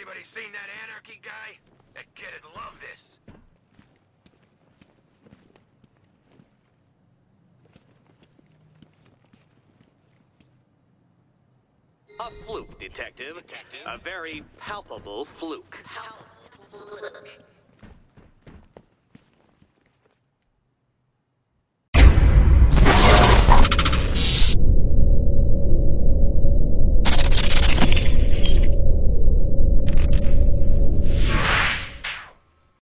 Anybody seen that anarchy guy? That kid'd love this. A fluke, detective. Detective? A very palpable fluke.